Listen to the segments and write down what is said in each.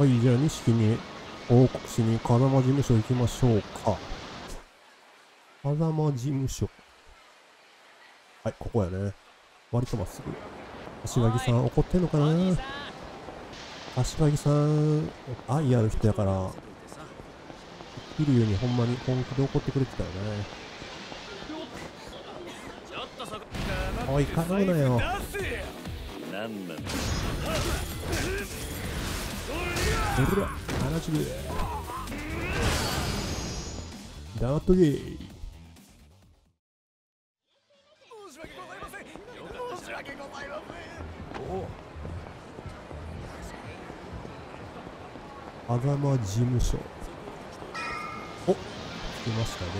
はい、じゃあ、錦に報告しに風間事務所行きましょうか。風間事務所。はい、ここやね。割とまっすぐ。柏木さん怒ってんのかな？柏木さん、愛ある人やから、桐生にほんまに本気で怒ってくれてたよね。おい、絡むなよ。なんなんだほら、話してくれ。黙っとけ。風間事務所。お、来ましたね。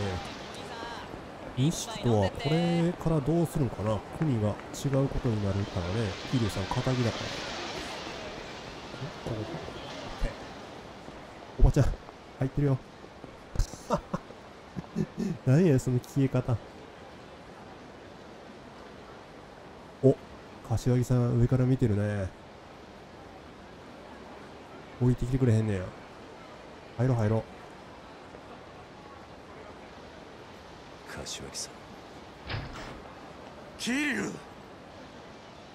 錦とはこれからどうするんかな?国が違うことになるからね。桐生さん、仇だから。ここ、入ってるよ。何や、その消え方。お、柏木さん、上から見てるね。置いてきてくれへんねや。入ろう入ろう。柏木さん桐生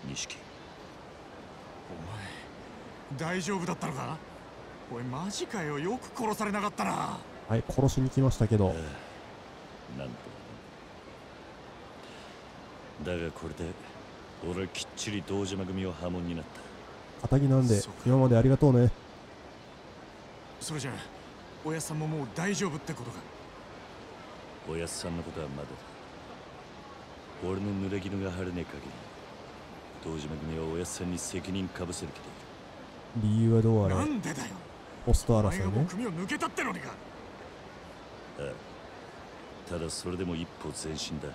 錦お前大丈夫だったのか？おいマジかよ。よく殺されなかったな。はい、殺しに来ましたけど。なんと。だがこれで俺はきっちり堂島組を破門になった。仇なんで今までありがとうね。それじゃあおやっさんももう大丈夫ってことか。おやっさんのことはまだだ。俺の濡れ衣が晴れねえ限り堂島組はおやっさんに責任かぶせる気でいる。理由はどうあれ、なんでだよポスト争いね。組を抜けたってのにか。ああただそれでも一歩前進だ。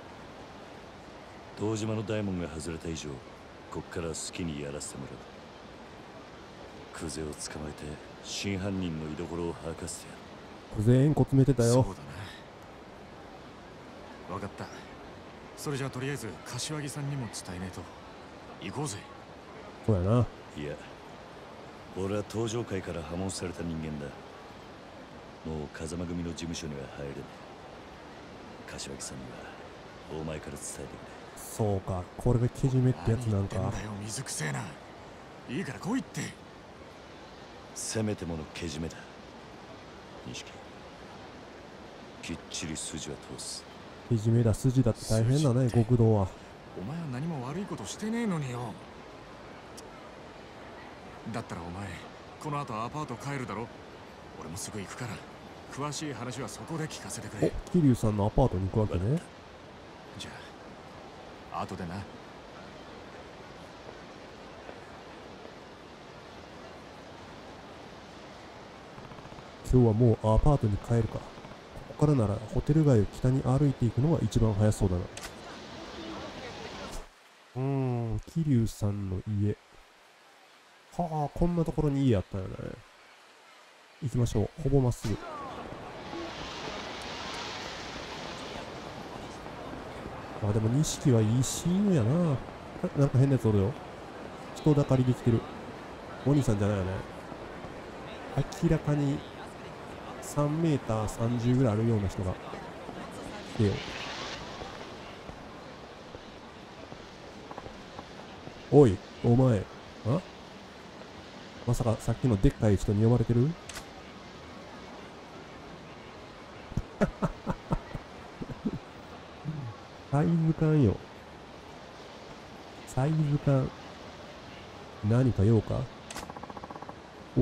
堂島の大門が外れた以上こっから好きにやらせてもらう。クゼを捕まえて真犯人の居所を吐かせてやる。小銭詰めてたよ。そうだな。分かった。それじゃあとりあえず柏木さんにも伝えねえと。行こうぜ。そうやな。いや俺は登場界から破門された人間だ。もう風間組の事務所には入れない。柏木さんにはお前から伝えてくれ。そうか、これがけじめってやつなんか。何言って。んだよ水くせえな。いいから来いって。せめてものけじめだ。錦きっちり筋は通す。けじめだ、筋だって大変だね、極道は。お前は何も悪いことしてねえのによだったらお前この後アパート帰るだろ？俺もすぐ行くから詳しい話はそこで聞かせてくおれ、桐生さんのアパートに行くわけね。じゃあ後でな今日はもうアパートに帰るか。ここからならホテル街を北に歩いていくのが一番早そうだな。うーん、桐生さんの家。はあ、こんなところに家あったよね。行きましょう。ほぼまっすぐ。まあでも錦はいい親友やな。なんか変なやつおるよ。人だかりできてる。お兄さんじゃないよね。明らかに3メーター30ぐらいあるような人が来てよ。おい、お前。あ？まさかさっきのでっかい人に呼ばれてる？サイズ感よ。サイズ感。何か用か？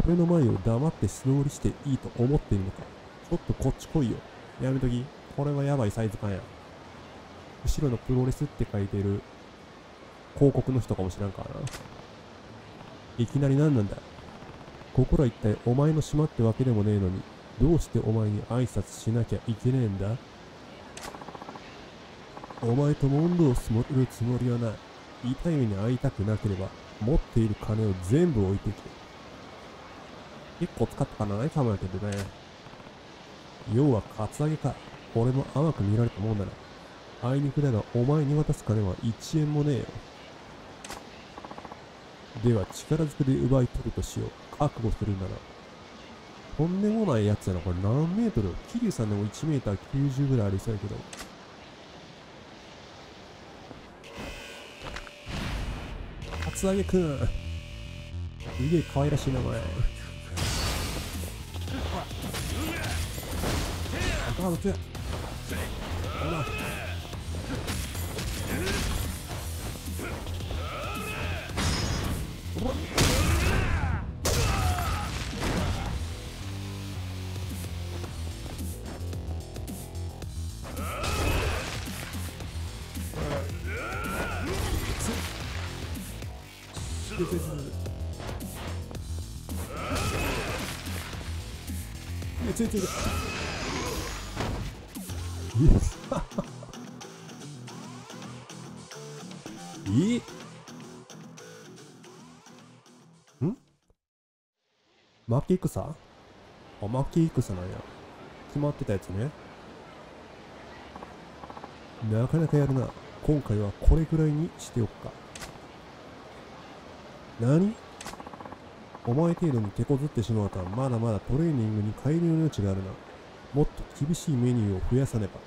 俺の前を黙って素通りしていいと思っているのか？ちょっとこっち来いよ。やめとき。これはやばいサイズ感や。後ろのプロレスって書いてる広告の人かもしらんからな。いきなり何なんだ？ここら一体お前の島ってわけでもねえのに、どうしてお前に挨拶しなきゃいけねえんだ？お前と問答するつもりはない。痛い目に遭いたくなければ、持っている金を全部置いてきて。結構使ったかな何考えてるね。要はカツアゲか。俺も甘く見られたもんだな。あいにくだがお前に渡す金は1円もねえよ。では力ずくで奪い取るとしよう。覚悟するなら、とんでもないやつやな。これ何メートル？桐生さんでも1メーター90ぐらいありそうやけど。厚揚げくん。すげえ可愛らしい名前。頭強い。ほら。いや。強い。強い強いイエスいいん負け戦あ負け戦なんや。決まってたやつね。なかなかやるな。今回はこれぐらいにしておくか。何？お前程度に手こずってしまうとはまだまだトレーニングに改良の余地があるな。もっと厳しいメニューを増やさねば。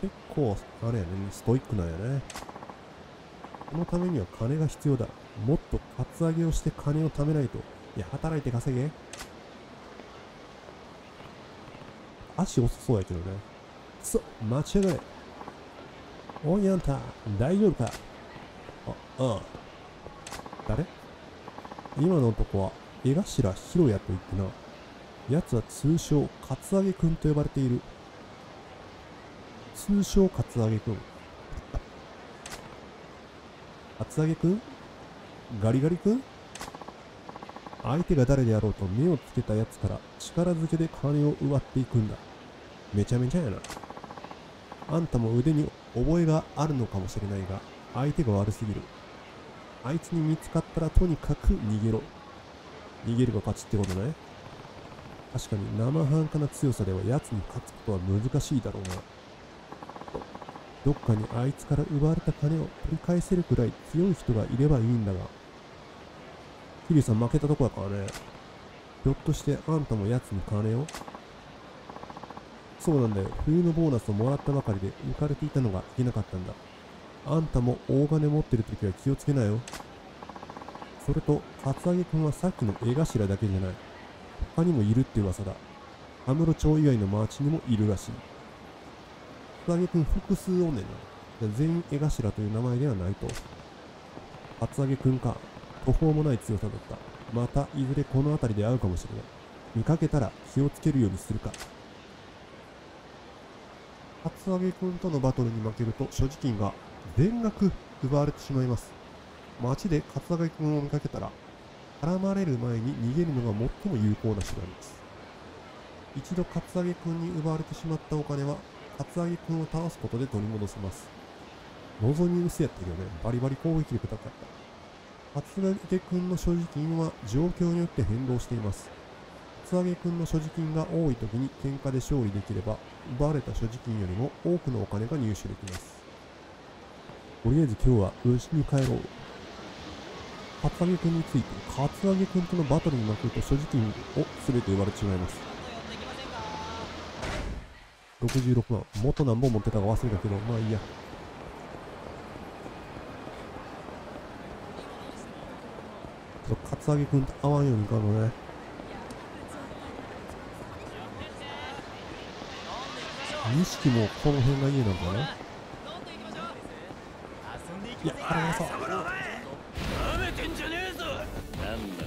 結構あれやね。ストイックなんやね。そのためには金が必要だ。もっとカツアゲをして金を貯めないと。いや働いて稼げ。足遅そうやけどね。くそ待ちやがれ。おいあんた大丈夫か？あああ。誰？今の男は江頭ひろやと言ってな奴は通称カツアゲくんと呼ばれている。通称カツアゲくん。カツアゲくん？ガリガリくん？相手が誰であろうと目をつけた奴から力づけで金を奪っていくんだ。めちゃめちゃやな。あんたも腕に覚えがあるのかもしれないが相手が悪すぎる。あいつに見つかったらとにかく逃げろ。逃げるが勝ちってことね。確かに生半可な強さでは奴に勝つことは難しいだろうな。どっかにあいつから奪われた金を取り返せるくらい強い人がいればいいんだが。キリさん負けたとこやからね。ひょっとしてあんたも奴に金を？そうなんだよ。冬のボーナスをもらったばかりで浮かれていたのがいけなかったんだ。あんたも大金持ってる時は気をつけなよ。それとカツアゲ君はさっきの絵頭だけじゃない。他にもいるって噂だ。アムロ町以外の町にもいるらしい。カツアゲ君複数おんねんな。全員絵頭という名前ではないと。カツアゲ君か。途方もない強さだった。またいずれこの辺りで会うかもしれない。見かけたら気をつけるようにするか。カツアゲ君とのバトルに負けると所持金が全額奪われてしまいます。街でカツアゲ君を見かけたら絡まれる前に逃げるのが最も有効な手段です。一度カツアゲ君に奪われてしまったお金はカツアゲ君を倒すことで取り戻せます。望み薄やったけどね。バリバリ攻撃力高かった。カツアゲ君の所持金は状況によって変動しています。カツアゲ君の所持金が多い時に喧嘩で勝利できれば奪われた所持金よりも多くのお金が入手できます。とりあえず今日は無事に帰ろう。カツアゲ君についてカツアゲ君とのバトルに負けると所持金を全て奪われてしまいます。66万元何本持ってたか忘れたけどまあいいや。ちょっとカツアゲ君と会わんようにいかんのね。錦もこの辺が家なんかな。いや腹がさめてんじゃねえぞなんだ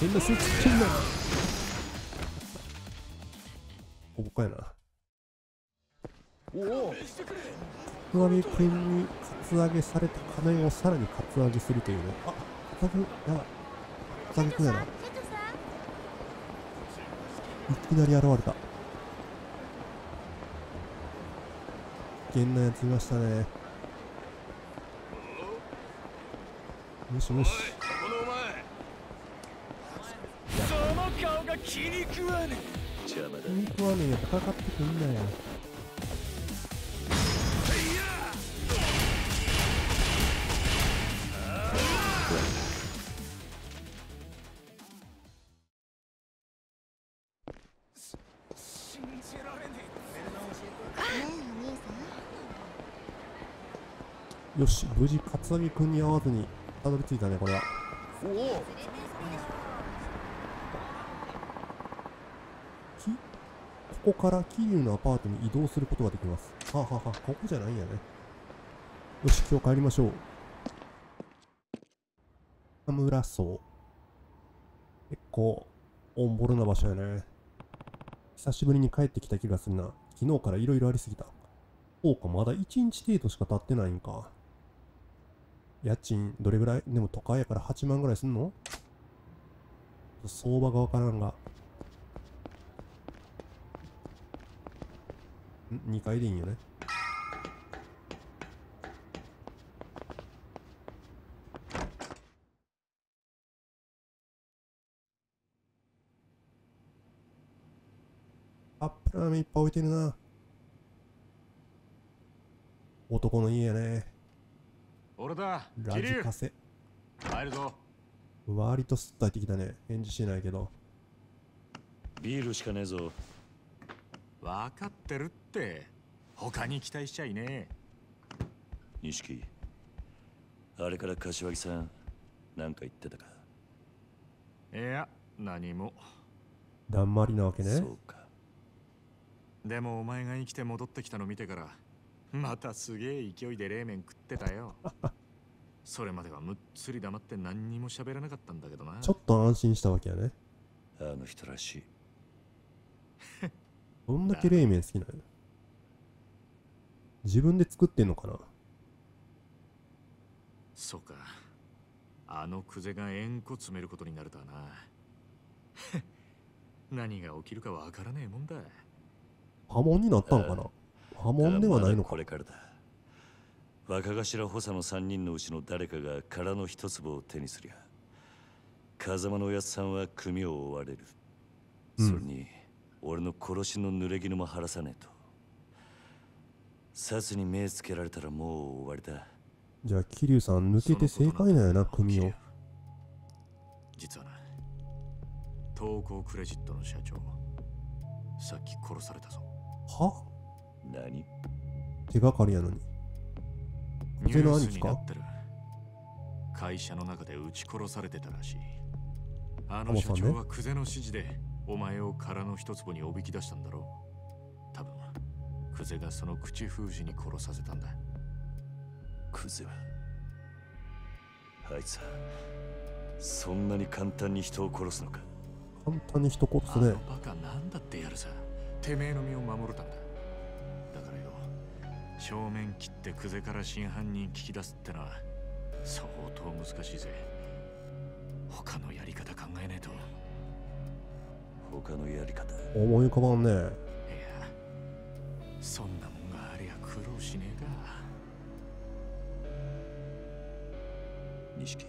変なスー。ツ着てんなここかやなおおカツアゲ君にカツアゲされた金をさらにカツアゲするというねあカツアゲやばいカツアゲ君やないきなり現れた険なやついましたね。よしよし。その顔が気に食わねえ。邪魔だ。肉はねかかってくんなよよし無事カツアゲ君に会わずにたどり着いたねこれは。きここから桐生のアパートに移動することができます。はあ、はあはあ、ここじゃないんやね。よし今日帰りましょう。田村荘。結構オンボロな場所やね。久しぶりに帰ってきた気がするな。昨日から色々ありすぎた。そうかまだ1日程度しか経ってないんか家賃どれぐらい？でも都会やから8万ぐらいすんの？相場がわからんが。ん ?2 階でいいんよね？カップラーメンいっぱい置いてるな。男の家やね。俺だ。ラジカセ。入るぞ。割とすっと入ってきたね。返事しないけど。ビールしかねえぞ。分かってるって。他に期待しちゃいねえ。錦あれから柏木さんなんか言ってたか？いや何も。だんまりなわけね。そうか。でもお前が生きて戻ってきたの見てからまたすげえ勢いで冷麺食ってたよ。それまではむっつり黙って何にも喋らなかったんだけどな。ちょっと安心したわけやね。あの人らしい。どんだけ冷麺好きなの自分で作ってんのかな。そうか。あのクゼが円弧詰めることになるとはな。何が起きるかわからねえもんだ。波紋になったのかな波紋ではないのか。これからだ若頭補佐の3人のうちの誰かが殻の一粒を手にすりゃ風間のおやつさんは組を追われる、うん。それに俺の殺しの濡れ衣も晴らさねえと。殺に目つけられたらもう終わりだ。じゃあ桐生さん抜けて正解なんやな組を。実はな東光クレジットの社長さっき殺されたぞ。は？何？手がかりやのに。ニュース風の兄貴かになってる会社の中で撃ち殺されてたらしい。あの社長はクゼの指示でお前を殻の一坪におびき出したんだろう。多分クゼがその口封じに殺させたんだ。クゼ？はあいつはそんなに簡単に人を殺すのか？簡単に一言あすね。のバカなんだってやるさ。てめえの身を守るためだ正面切ってクゼから真犯人聞き出すってのは相当難しいぜ。他のやり方考えねえと。他のやり方？思い浮かばんね。いやそんなもんがありゃ苦労しねえか錦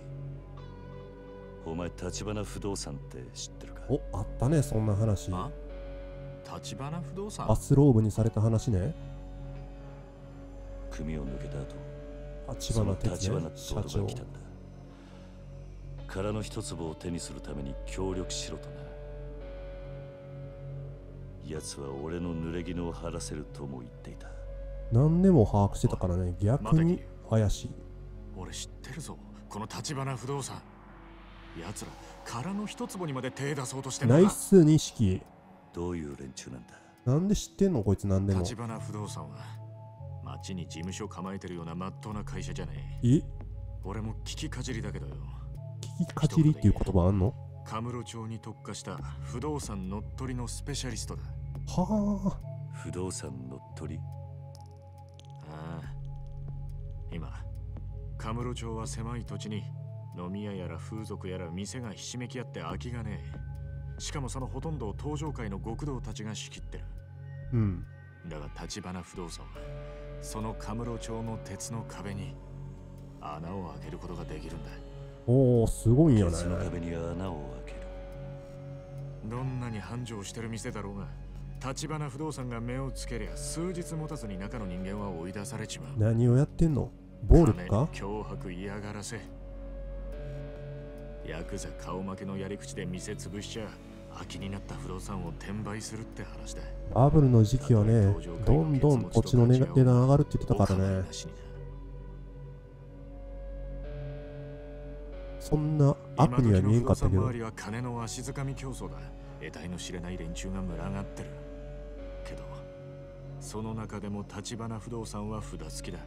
お前立花不動産って知ってるか？おあったねそんな話。あ立花不動産？バスローブにされた話ね組を抜けた後立花哲ね立花って社長。男が来たんだ。殻の一粒を手にするために協力しろとな。奴は俺の濡れ衣を晴らせるとも言っていた。何でも把握してたからね。逆に怪しい。俺知ってるぞ。この立花不動産。奴ら殻の一坪にまで手出そうとしてんのか。ナイス錦どういう連中なんだ。なんで知ってんのこいつ何でも。立花不動産は町に事務所構えてるような真っ当な会社じゃねえ。え？俺も聞きかじりだけどよ。聞きかじりっていう言葉あんの？カムロ町に特化した不動産乗っ取りのスペシャリストだ。は不動産乗っ取り？ああ。今カムロ町は狭い土地に飲み屋やら風俗やら店がひしめき合って空きがねえ。しかもそのほとんどを東上界の極道たちが仕切ってる。あうん。だが立花不動産はそのカムロ町の鉄の壁に穴を開けることができるんだ。おおすごいんやね。鉄の壁に穴を開ける。どんなに繁盛してる店だろうが立花不動産が目をつけりゃ数日持たずに中の人間は追い出されちまう。何をやってんの？暴力か？金脅迫嫌がらせ。ヤクザ顔負けのやり口で店潰しちゃ空きになった不動産を転売するって話だ。バブルの時期はねどんどん土地の値段上がるって言ってたからね。そんな悪には見えんかったけど今時の不動産周りは金の足づかみ競争だ得体の知れない連中が群がってるけどその中でも立花不動産は札付きだ。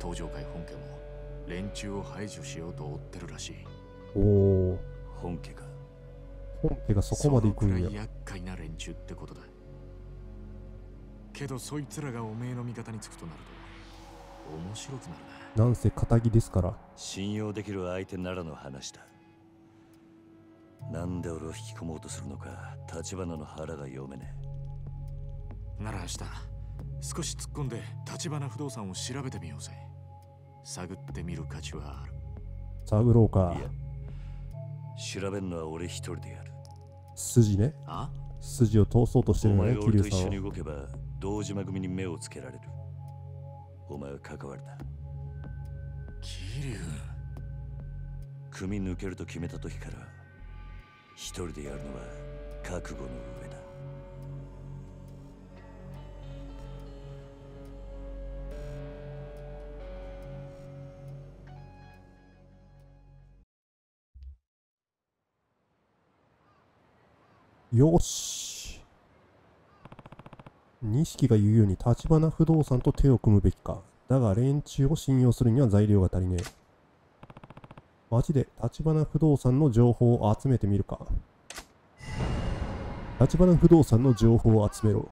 東上会本家も連中を排除しようと追ってるらしい。おお本家か本家がそこまで行くんや。そのくらい厄介な連中ってことだ。けどそいつらがおめえの味方につくとなると面白くなるな。なんせ仇ですから。信用できる相手ならの話だ。なんで俺を引き込もうとするのか立花の腹が読めねなら明日少し突っ込んで立花不動産を調べてみようぜ。探ってみる価値はある。探ろうか。えいや調べんのは俺一人でやる筋ね。あ？筋を通そうとしておるのね桐生さんは。に動けば堂島組に目をつけられる。お前は関わるな。桐生組抜けると決めた時から一人でやるのは覚悟のよし。錦が言うように立花不動産と手を組むべきか。だが連中を信用するには材料が足りねえ。街で立花不動産の情報を集めてみるか。立花不動産の情報を集めろ。